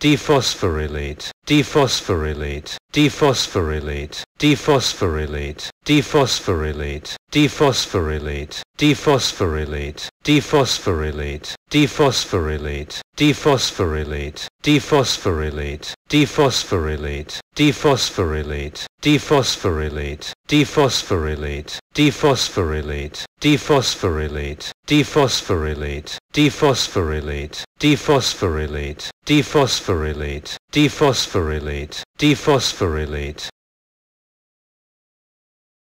dephosphorylate, dephosphorylate, dephosphorylate, dephosphorylate, dephosphorylate, dephosphorylate, dephosphorylate, dephosphorylate, dephosphorylate, dephosphorylate, dephosphorylate, dephosphorylate, dephosphorylate, dephosphorylate, dephosphorylate, dephosphorylate, dephosphorylate, dephosphorylate, dephosphorylate, dephosphorylate, dephosphorylate, dephosphorylate, dephosphorylate,